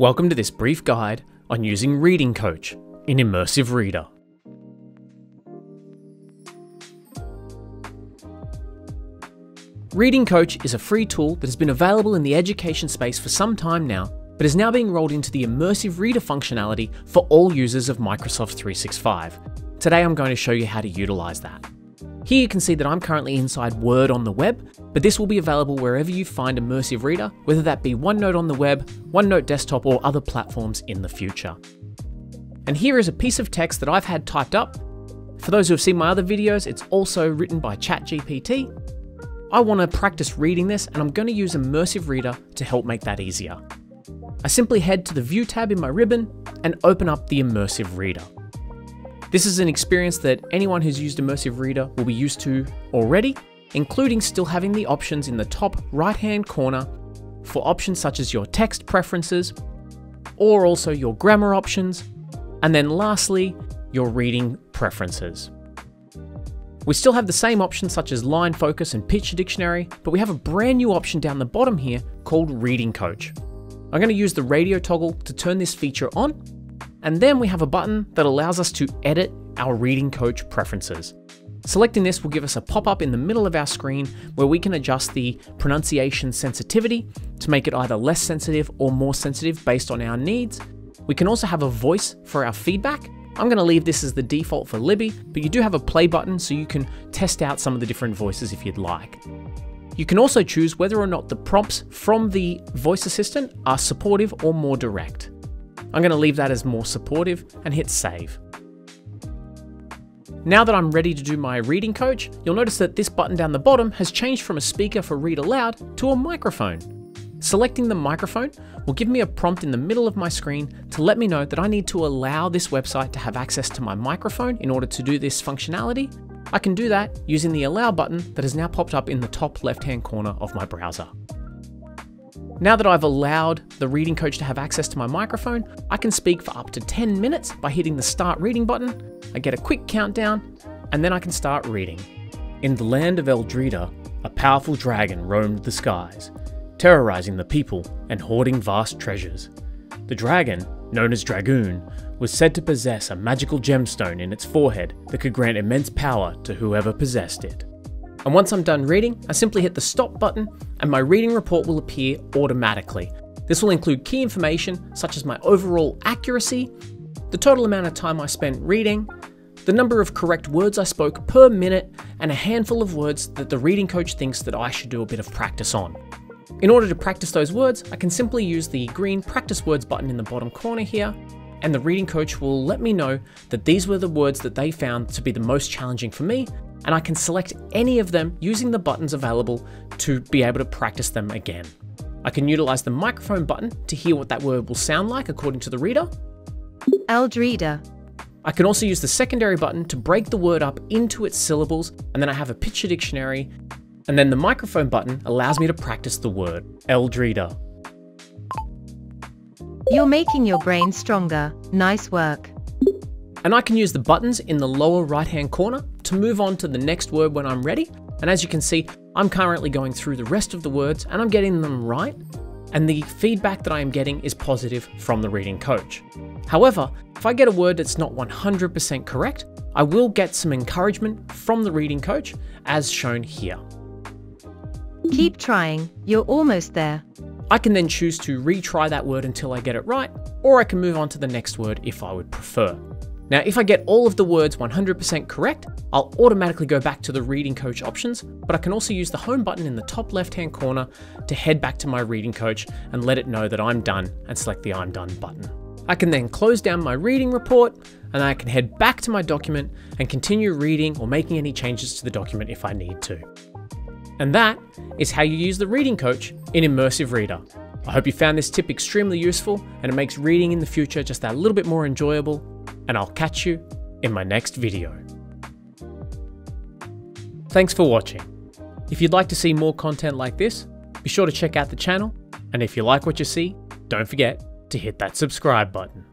Welcome to this brief guide on using Reading Coach in Immersive Reader. Reading Coach is a free tool that has been available in the education space for some time now, but is now being rolled into the Immersive Reader functionality for all users of Microsoft 365. Today I'm going to show you how to utilize that. Here you can see that I'm currently inside Word on the web, but this will be available wherever you find Immersive Reader, whether that be OneNote on the web, OneNote desktop, or other platforms in the future. And here is a piece of text that I've had typed up. For those who have seen my other videos, it's also written by ChatGPT. I want to practice reading this and I'm going to use Immersive Reader to help make that easier. I simply head to the View tab in my ribbon and open up the Immersive Reader. This is an experience that anyone who's used Immersive Reader will be used to already, including still having the options in the top right hand corner for options such as your text preferences, or also your grammar options, and then lastly, your reading preferences. We still have the same options such as line focus and picture dictionary, but we have a brand new option down the bottom here called Reading Coach. I'm going to use the radio toggle to turn this feature on and then we have a button that allows us to edit our reading coach preferences. Selecting this will give us a pop-up in the middle of our screen where we can adjust the pronunciation sensitivity to make it either less sensitive or more sensitive based on our needs. We can also have a voice for our feedback. I'm going to leave this as the default for Libby, but you do have a play button so you can test out some of the different voices if you'd like. You can also choose whether or not the prompts from the voice assistant are supportive or more direct. I'm going to leave that as more supportive and hit save. Now that I'm ready to do my reading coach, you'll notice that this button down the bottom has changed from a speaker for read aloud to a microphone. Selecting the microphone will give me a prompt in the middle of my screen to let me know that I need to allow this website to have access to my microphone in order to do this functionality. I can do that using the allow button that has now popped up in the top left hand corner of my browser. Now that I've allowed the reading coach to have access to my microphone, I can speak for up to 10 minutes by hitting the start reading button. I get a quick countdown, and then I can start reading. In the land of Eldreda, a powerful dragon roamed the skies, terrorizing the people and hoarding vast treasures. The dragon, known as Dragoon, was said to possess a magical gemstone in its forehead that could grant immense power to whoever possessed it. And once I'm done reading, I simply hit the stop button and my reading report will appear automatically. This will include key information such as my overall accuracy, the total amount of time I spent reading, the number of correct words I spoke per minute, and a handful of words that the reading coach thinks that I should do a bit of practice on. In order to practice those words, I can simply use the green practice words button in the bottom corner here, and the reading coach will let me know that these were the words that they found to be the most challenging for me, and I can select any of them using the buttons available to be able to practice them again. I can utilize the microphone button to hear what that word will sound like according to the reader. Eldreda. I can also use the secondary button to break the word up into its syllables, and then I have a picture dictionary, and then the microphone button allows me to practice the word Eldreda. You're making your brain stronger. Nice work. And I can use the buttons in the lower right hand corner to move on to the next word when I'm ready. And as you can see, I'm currently going through the rest of the words and I'm getting them right. And the feedback that I am getting is positive from the reading coach. However, if I get a word that's not 100% correct, I will get some encouragement from the reading coach as shown here. Keep trying, you're almost there. I can then choose to retry that word until I get it right, or I can move on to the next word if I would prefer. Now, if I get all of the words 100% correct, I'll automatically go back to the reading coach options, but I can also use the home button in the top left hand corner to head back to my reading coach and let it know that I'm done and select the I'm done button. I can then close down my reading report and I can head back to my document and continue reading or making any changes to the document if I need to. And that is how you use the reading coach in Immersive Reader. I hope you found this tip extremely useful and it makes reading in the future just that little bit more enjoyable and I'll catch you in my next video. Thanks for watching. If you'd like to see more content like this, be sure to check out the channel, and if you like what you see, don't forget to hit that subscribe button.